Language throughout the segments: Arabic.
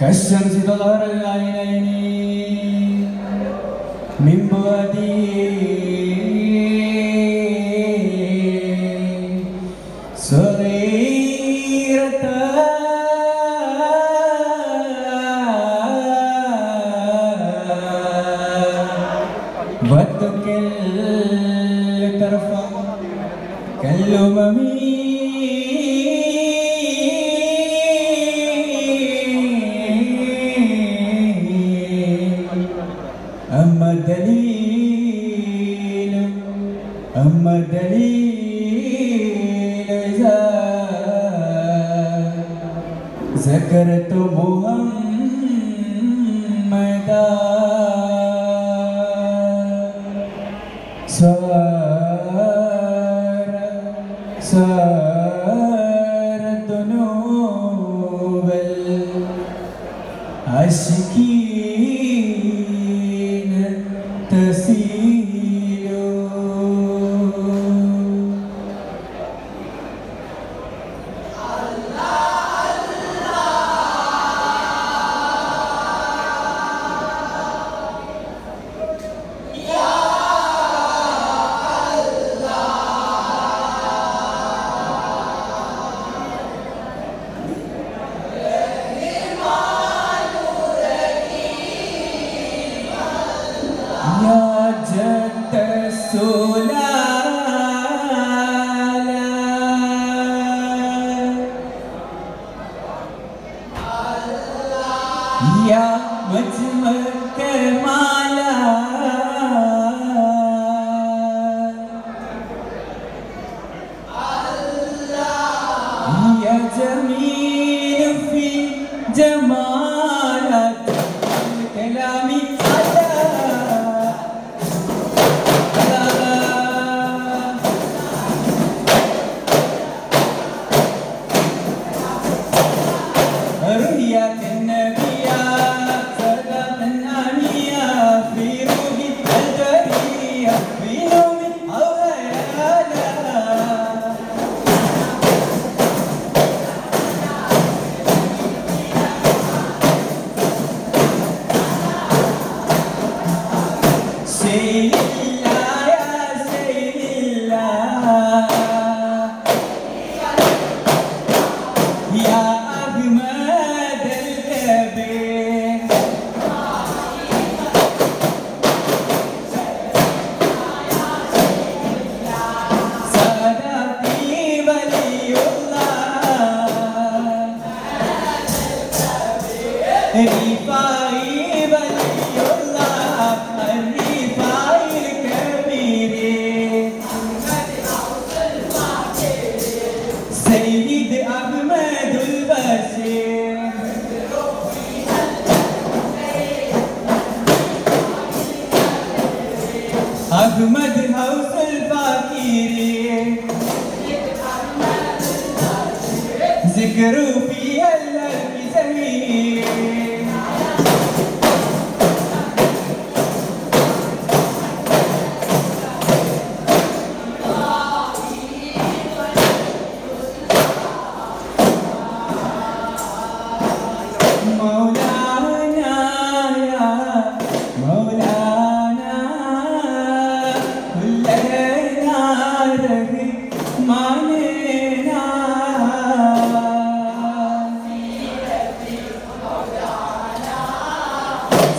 كالشمس تظهر العينين من بعدي صغيرة وتكل ترفع كالأمم أما الدليل أما الدليل إذا ذكرت محمدا سار سار ذنوب العاشقين يا مجمع كمالا يا جميل في جمالك You. Groupie.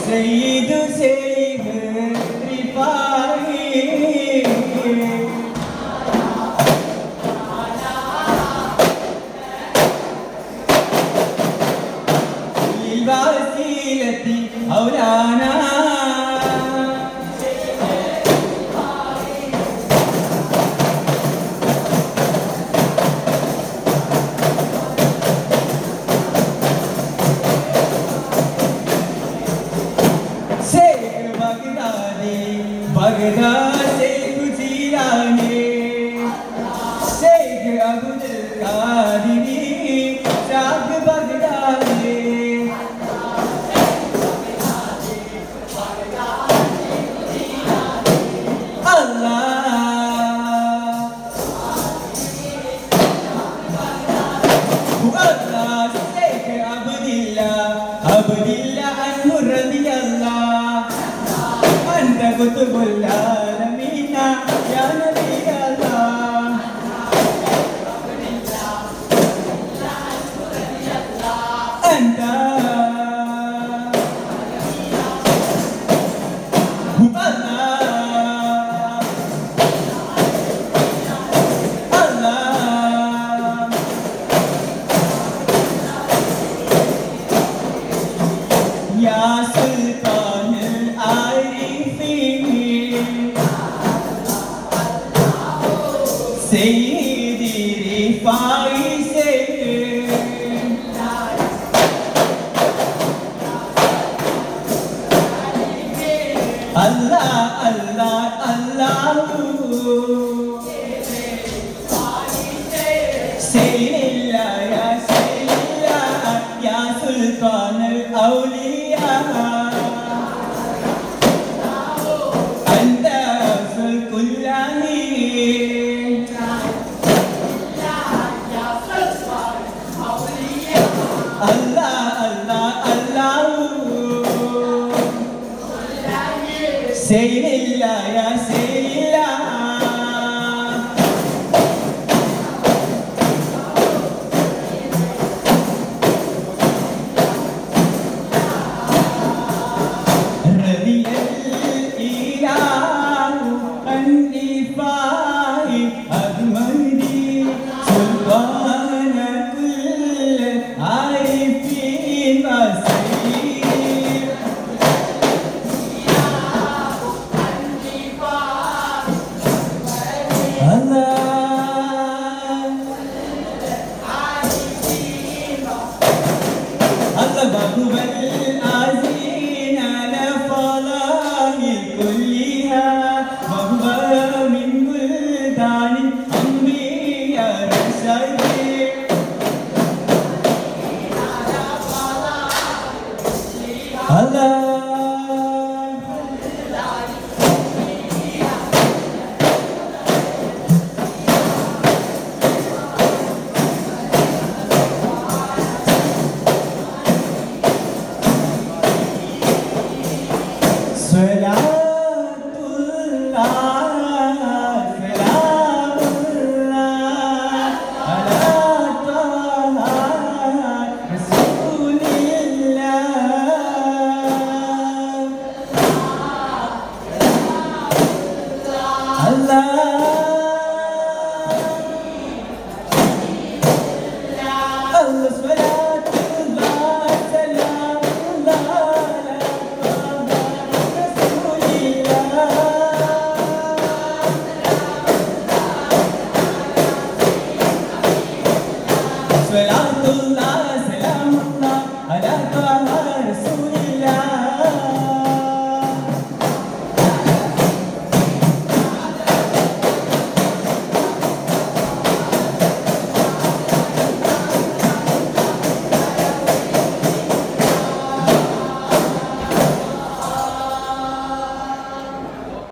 سيد سيد رفاعي للوسيلة أولاد भगदा शुजिराणि سيد الله xuê đáo